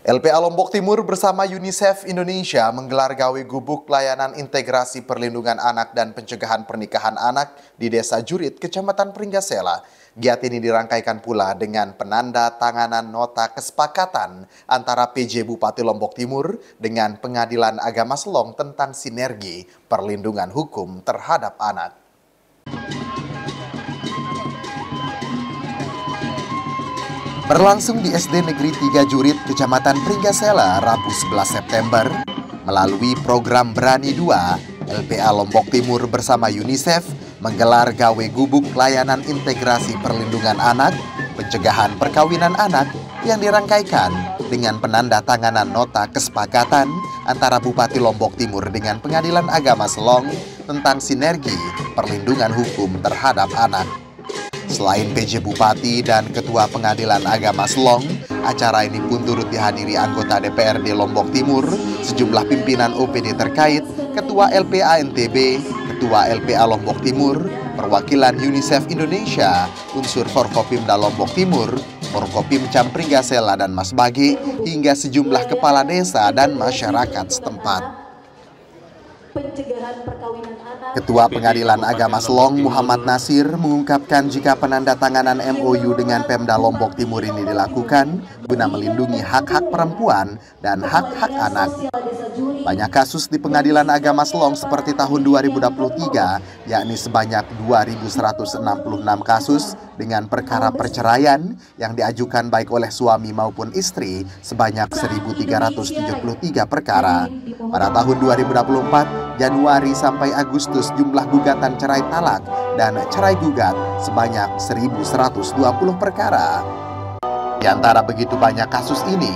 LPA Lombok Timur bersama UNICEF Indonesia menggelar gawe gubuk layanan integrasi perlindungan anak dan pencegahan pernikahan anak di Desa Jurit, Kecamatan Pringgasela. Giat ini dirangkaikan pula dengan penanda tanganan nota kesepakatan antara PJ Bupati Lombok Timur dengan Pengadilan Agama Selong tentang sinergi perlindungan hukum terhadap anak. Berlangsung di SD Negeri 3 Jurit, Kecamatan Pringgasela, Rabu 11 September, melalui program Berani 2, LPA Lombok Timur bersama UNICEF menggelar gawe gubuk layanan integrasi perlindungan anak, pencegahan perkawinan anak yang dirangkaikan dengan penanda tanganan nota kesepakatan antara Bupati Lombok Timur dengan Pengadilan Agama Selong tentang sinergi perlindungan hukum terhadap anak. Selain PJ Bupati dan Ketua Pengadilan Agama Selong, acara ini pun turut dihadiri anggota DPRD Lombok Timur, sejumlah pimpinan OPD terkait, Ketua LPA NTB, Ketua LPA Lombok Timur, perwakilan UNICEF Indonesia, unsur Forkopimda Lombok Timur, Forkopim Campringgasela dan Mas Bagi, hingga sejumlah kepala desa dan masyarakat setempat. Ketua Pengadilan Agama Selong Muhammad Nasir mengungkapkan jika penandatanganan MOU dengan Pemda Lombok Timur ini dilakukan guna melindungi hak-hak perempuan dan hak-hak anak. Banyak kasus di Pengadilan Agama Selong seperti tahun 2023, yakni sebanyak 2.166 kasus dengan perkara perceraian yang diajukan baik oleh suami maupun istri sebanyak 1.373 perkara. Pada tahun 2024, Januari sampai Agustus jumlah gugatan cerai talak dan cerai gugat sebanyak 1.120 perkara. Di antara begitu banyak kasus ini,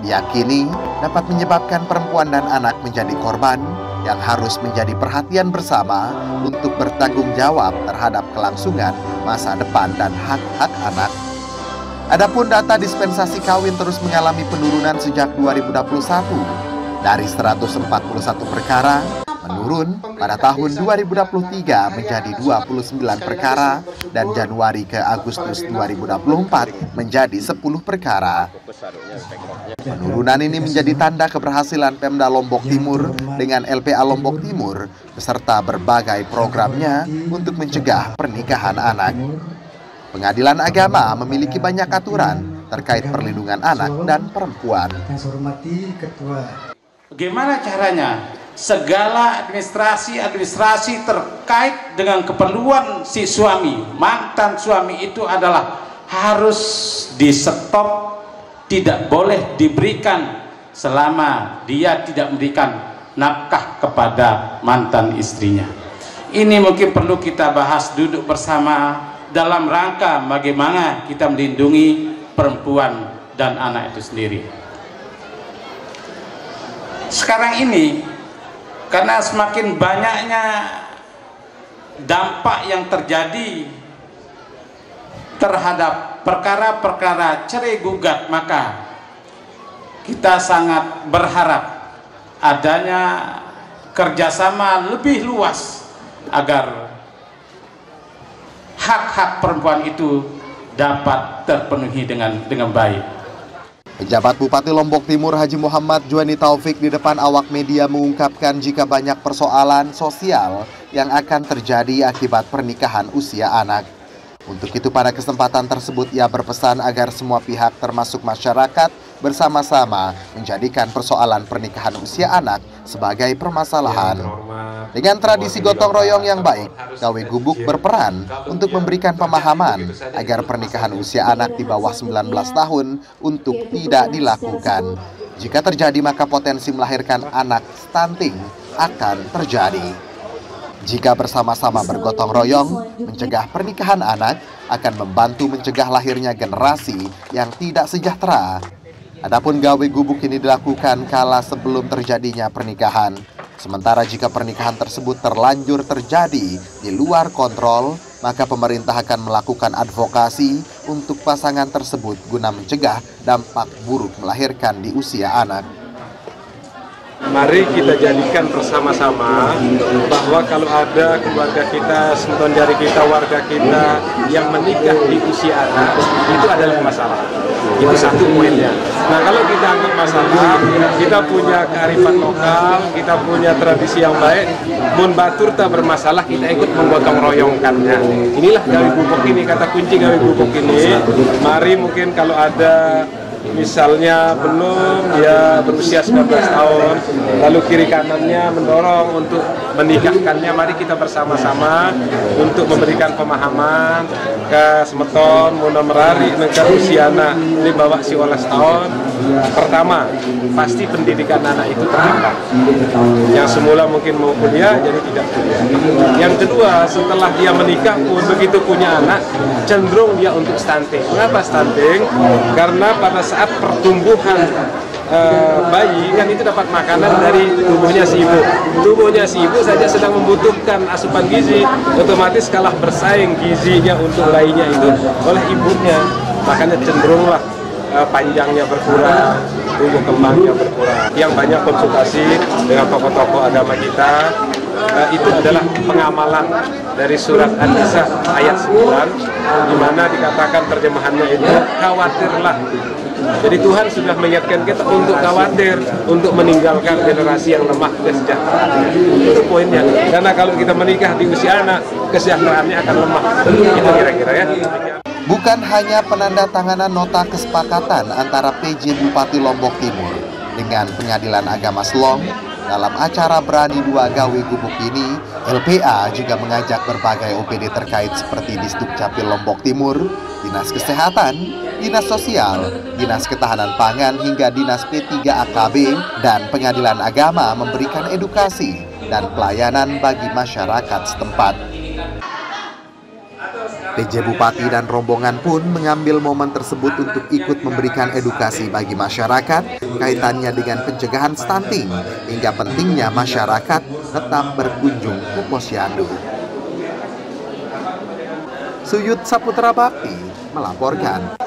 diyakini dapat menyebabkan perempuan dan anak menjadi korban yang harus menjadi perhatian bersama untuk bertanggung jawab terhadap kelangsungan masa depan dan hak-hak anak. Adapun data dispensasi kawin terus mengalami penurunan sejak 2021 dari 141 perkara menurun pada tahun 2023 menjadi 29 perkara dan Januari ke Agustus 2024 menjadi 10 perkara. Penurunan ini menjadi tanda keberhasilan Pemda Lombok Timur dengan LPA Lombok Timur beserta berbagai programnya untuk mencegah pernikahan anak. Pengadilan agama memiliki banyak aturan terkait perlindungan anak dan perempuan. Bagaimana caranya? Segala administrasi-administrasi terkait dengan keperluan si suami, mantan suami itu adalah harus di stop, tidak boleh diberikan selama dia tidak memberikan nafkah kepada mantan istrinya. Ini mungkin perlu kita bahas duduk bersama dalam rangka bagaimana kita melindungi perempuan dan anak itu sendiri sekarang ini karena semakin banyaknya dampak yang terjadi terhadap perkara-perkara cerai gugat maka kita sangat berharap adanya kerjasama lebih luas agar hak-hak perempuan itu dapat terpenuhi dengan dengan baik. Pejabat Bupati Lombok Timur Haji Muhammad Juani Taufik di depan awak media mengungkapkan jika banyak persoalan sosial yang akan terjadi akibat pernikahan usia anak. Untuk itu pada kesempatan tersebut ia berpesan agar semua pihak termasuk masyarakat bersama-sama menjadikan persoalan pernikahan usia anak sebagai permasalahan. Dengan tradisi gotong royong yang baik, gawe gubuk berperan untuk memberikan pemahaman agar pernikahan usia anak di bawah 19 tahun untuk tidak dilakukan. Jika terjadi maka potensi melahirkan anak stunting akan terjadi. Jika bersama-sama bergotong royong, mencegah pernikahan anak akan membantu mencegah lahirnya generasi yang tidak sejahtera. Adapun gawe gubuk ini dilakukan kala sebelum terjadinya pernikahan. Sementara jika pernikahan tersebut terlanjur terjadi di luar kontrol, maka pemerintah akan melakukan advokasi untuk pasangan tersebut guna mencegah dampak buruk melahirkan di usia anak. Mari kita jadikan bersama-sama bahwa kalau ada keluarga kita, sentuhan jari kita, warga kita yang menikah di usia anak, itu adalah masalah. Itu satu poinnya. Nah kalau kita anggap masalah, kita punya kearifan lokal, kita punya tradisi yang baik. Mun batur tak bermasalah, kita ikut menggotong royongkannya. Inilah gawe bubuk ini, kata kunci gawe bubuk ini. Mari mungkin kalau ada misalnya belum dia berusia 19 tahun lalu kiri kanannya mendorong untuk menikahkannya. Mari kita bersama-sama untuk memberikan pemahaman ke semeton muna merari negara usia anak ini bawa si olas tahun. Pertama pasti pendidikan anak itu terhambat yang semula mungkin mau kuliah jadi tidak kuliah. Yang kedua setelah dia menikah pun begitu punya anak cenderung dia untuk stunting. Mengapa stunting? Karena pada saat saat pertumbuhan uh, bayi kan itu dapat makanan dari tubuhnya si ibu. Tubuhnya si ibu saja sedang membutuhkan asupan gizi, otomatis kalah bersaing gizinya untuk bayinya itu oleh ibunya. Makanya cenderunglah uh, panjangnya berkurang, tumbuh kembangnya berkurang. Yang banyak konsultasi dengan tokoh-tokoh agama kita uh, itu adalah pengamalan dari surat An-Nisa ayat 9 di mana dikatakan terjemahannya itu khawatirlah jadi Tuhan sudah mengingatkan kita untuk khawatir, untuk meninggalkan generasi yang lemah kesejahteraan. Itu poinnya. Karena kalau kita menikah di usia anak, kesejahteraannya akan lemah. Itu kira-kira ya. Bukan hanya penanda tanganan nota kesepakatan antara PJ Bupati Lombok Timur dengan Pengadilan Agama Selong dalam acara Berani Dua Gawe Gubuk ini, LPA juga mengajak berbagai OPD terkait seperti Disduk Capil Lombok Timur, Dinas Kesehatan, Dinas Sosial, Dinas Ketahanan Pangan hingga Dinas P3AKB dan Pengadilan Agama memberikan edukasi dan pelayanan bagi masyarakat setempat. PJ Bupati dan rombongan pun mengambil momen tersebut untuk ikut memberikan edukasi bagi masyarakat kaitannya dengan pencegahan stunting hingga pentingnya masyarakat tetap berkunjung ke posyandu. Suyut Saputra Bakti melaporkan.